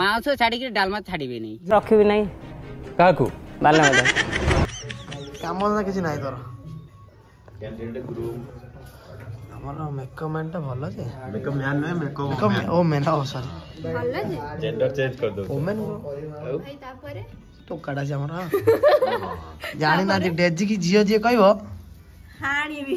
Mouse ଛାଡିକିରି ଡାଲମା ଛାଡିବି ନାହିଁ ରଖିବି ନାହିଁ କାହାକୁ ବାଲା କାମ ଧନ୍ଦା କିଛି ନାହିଁ ତୋର ଆମର ମେକଅପ୍ ମ୍ୟାନ୍ଟା ଭଲ ଯେ ମେକଅପ୍ ମ୍ୟାନ୍ ନୁହେଁ ମେକଅପ୍ ଓ ମ୍ୟାନ୍ ଓ ସରି ଭଲ ଯେ ଜେଣ୍ଡର ଚେଞ୍ଜ କରି ଦଉ ଓମେନ୍ ଆଉ ତାପରେ ଟୋକାଟା ସେ ଆମର ଜାଣିନାହାନ୍ତି ଡେଜିକି ଝିଅ ଯିଏ କହିବ ହାଣିବି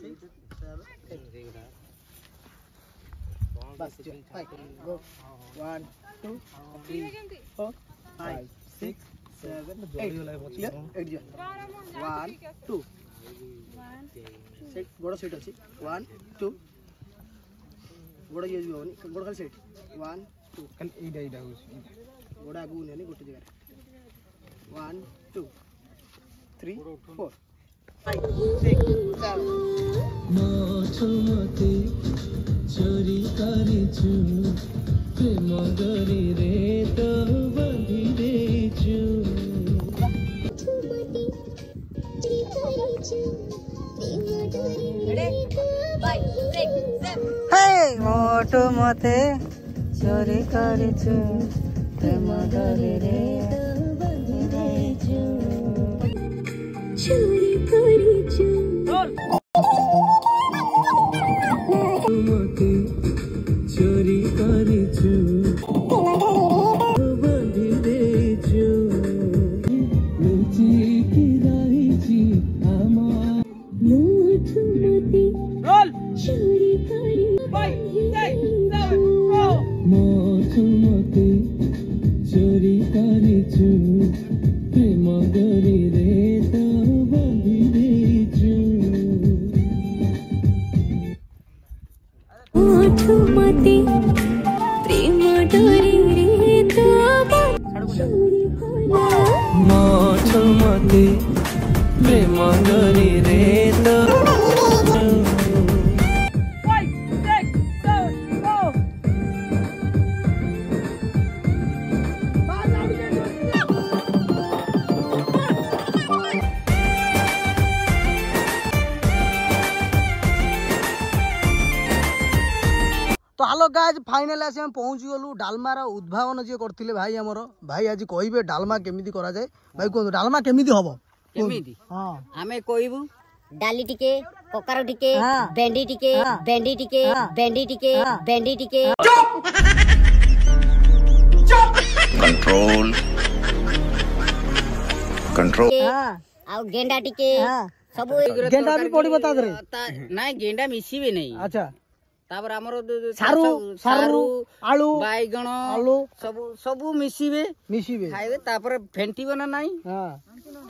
six, seven, eight. Bus, five, go. One, two, three, four, five, six, seven, eight. Yeah, eight. Yeah. One, two. Set. Go to set. See. One, two. Go to use your own. Go to set. One, two. Can eight, eight, eight. Go to agu. Nani. Go to the guy. One, two, three, four. Five, six, seven. मते चोरी गरिछु प्रेम गरे रे त बन्दी दिछु मते चोरी गरिछु प्रेम गरे चोरी गरिछु प्रेम মধুমতি চুরি করি মধুমতি চুরি করিছু প্রেম গরি রে তো বাঁধি দেইছু মধুমতি প্রেম ডরি রে তো চুরি করি মধুমতি তো হ্ୟାଲୋ ଗାଇଜ୍ ଫାଇନାଲି ଆସି ଆମେ ପହଞ୍ଚିଗଲୁ ଡାଲମାର ଉଦ୍ଭାବନ ଯିଏ କରିଥିଲେ ଭାଇ ଆମର ଭାଇ ଆଜି କହିବେ ଡାଲମା କେମିତି କରାଯାଏ ଭାଇ କୁହନ୍ତୁ ଡାଲମା କେମିତି ହବ କେମିତି ହଁ ଆମେ କହିବୁ ଡାଲି ଟିକେ କକାର ଟିକେ ଭେଣ୍ଡି ଟିକେ ଭେଣ୍ଡି ଟିକେ ଭେଣ୍ଡି ଟିକେ ଭେଣ୍ଡି ଟିକେ କଣ୍ଟ୍ରୋଲ କଣ୍ଟ୍ରୋଲ ଆଉ ଗେଣ୍ଡା ଟିକେ ସବୁ ଗେଣ୍ଡା ବି ପଡିବ ତା ଦେହରେ ନାଇଁ ଗେଣ୍ଡା ମିଶିବେ ନାହିଁ ଆଚ୍ଛା ତାପରେ ଆମର ସାରୁ ସାରୁ ଆଳୁ ବାଇଗଣ ଆଳୁ ସବୁ ସବୁ ମିଶିବେ ମିଶିବେ ଖାଇବେ ତାପରେ ଫେଣ୍ଟିବ ନା ନାଇଁ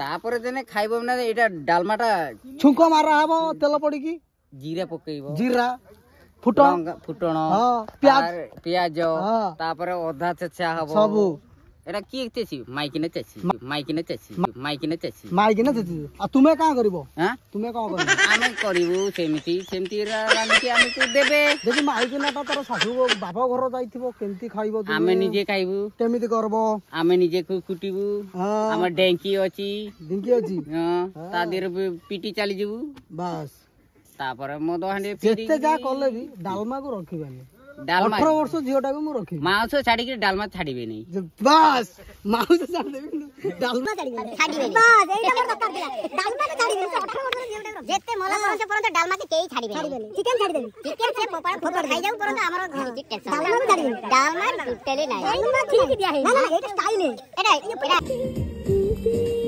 ତାପରେ ଦେନେ ଖାଇବ ନା ଏଇଟା ଡାଲମାଟା ଛୁଙ୍କ ମାରା ହବ ତେଲ ପଡିକି ଜିରା ପକେଇବ ଜିରା ଫୁଟଣ ଫୁଟଣ ପିଆଜ ପିଆଜ ତାପରେ ଅଧା ଛେଚା ହବ ସବୁ এটা কি তেছি মাই কিনে তেছি মাই কিনে তেছি মাই কিনে তেছি মাই কিনে তেছি আর তুমি কাঁ করিব হ্যাঁ তুমি কাঁ করিব আমি করিব সেমিতি সেমিতি রান্ধিকি আমাকে দেবে যদি মাই কিনা তা তোর শাশু বাপ ঘর যাইতিব কেমতি খাইব আমি নিজে খাইবু কেমিতি করব আমি নিজে কুটিবু আমার ডেঙ্কি অছি ডেঙ্কি অছি হ্যাঁ তা দিয়ে পিটি চালি যাবু বাস তারপরে মদ হাঁড়ি যেতে যা কলে ডালমা কো রখিবানি ଡାଲମା ଅଠର ବର୍ଷ ଝିଅଟାକୁ ମୁଁ ରଖିବି ମାଉସ ଛାଡିକିରି ଡାଲମା ଛାଡିବେନି ବାସ୍ ମାଉସ ଛାଡିଦେବି ଡାଲମା ଛାଡିବେନି ବାସ୍ ଏଇଟା ମୋର ଦରକାର ଥିଲା ଡାଲମା ଛାଡିବେନି 18 ବର୍ଷର ଝିଅଟାକୁ ଯେତେ ମଲା ପରସେ ପରନ୍ତ ଡାଲମା କି କେହି ଛାଡିବେନି ଚିକେନ ଛାଡିଦେବି ଚିକେନ ସେ ପୋପାଳ ଫୋପାଳ ଖାଇ ଯାଉ ପରନ୍ତ ଆମର ଡାଲମା ଛାଡିବେନି ଡାଲମା ଟୋଟାଲି ନାହିଁ ଡାଲମା ଠିକ ଦିଆ ହେଇନି ନା ନା ଏଇଟା ଷ୍ଟାଇଲ ଏଇଟା ଏଇଟା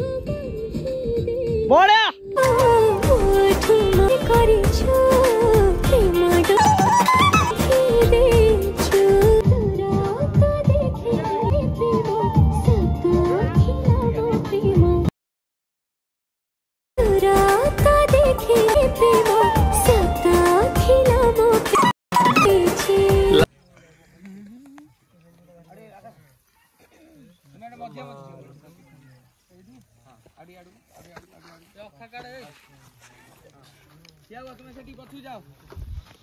ସେଠି ପଛୁ ଯାଅ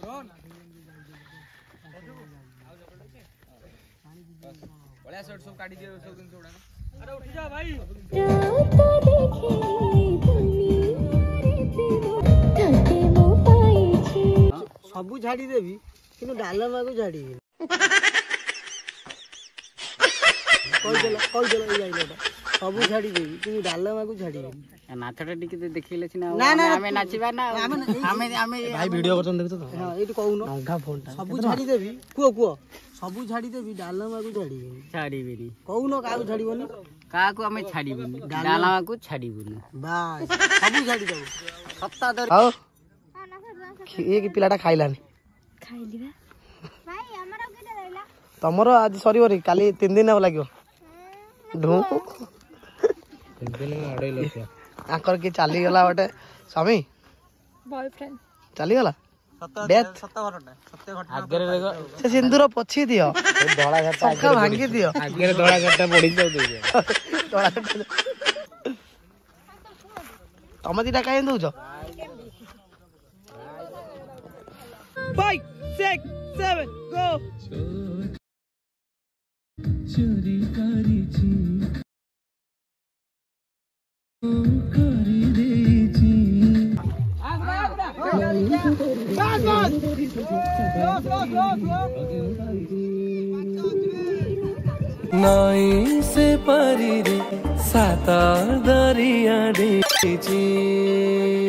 ରନ୍ ବଢିଆ ସେଠି ସବୁ କାଢି ଦିଅ ସବୁ ଜିନିଷ ଭାଇ ସବୁ ଝାଡି କିନ୍ତୁ ଡାଲମାକୁ ଝାଡ଼ିଦେବି କହିଦେଲ କହିଦେଲ ଏଇ ଆଇଡ଼ିଆଟା ସବୁ ଛାଡ଼ିଦେବି କିନ୍ତୁ ଡାଲମାକୁ ଛାଡ଼ିବିନି ନାଚଟା ଟିକେ ଦେଖିଲେ ସିନା ଆମେ ନାଚିବା ନା ଆମେ ଆମେ ଭାଇ ଭିଡିଓ କରୁଛନ୍ତି ଦେଖୁଛ ହଁ ଏଇଠି କହୁନ ଅଙ୍ଗା ଫୋନଟା ସବୁ ଛାଡ଼ିଦେବି କୁହ କୁହ ସବୁ ଛାଡ଼ିଦେବି ଡାଲମାକୁ ଛାଡ଼ିବିନି ଛାଡ଼ିବିନି କହୁନ କାହାକୁ ଛାଡ଼ିବନି କାହାକୁ ଆମେ ଛାଡ଼ିବୁନି ଡାଲମାକୁ ଛାଡ଼ିବୁନି ବା ସବୁ ଛାଡ଼ିଦେବୁ ସପ୍ତାହ ଧରି ହଉ କି ପିଲାଟା ଖାଇଲାନି ତମର ଆଜି ସରିବନି କାଲି ତିନି ଦିନ ହବ ଲାଗିବ ଢୁଁ ତାଙ୍କର କିଏ ଚାଲିଗଲା ଗୋଟେ ସ୍ୱାମୀ ଚାଲିଗଲା ସେ ସିନ୍ଦୁର ପୋଛି ଦିଅ ଭାଙ୍ଗି ଦିଅ ତମେ ଦିଟା କାହିଁ ଦଉଛ চুরি করেছি नाई से परी रे साता दरिया रे जी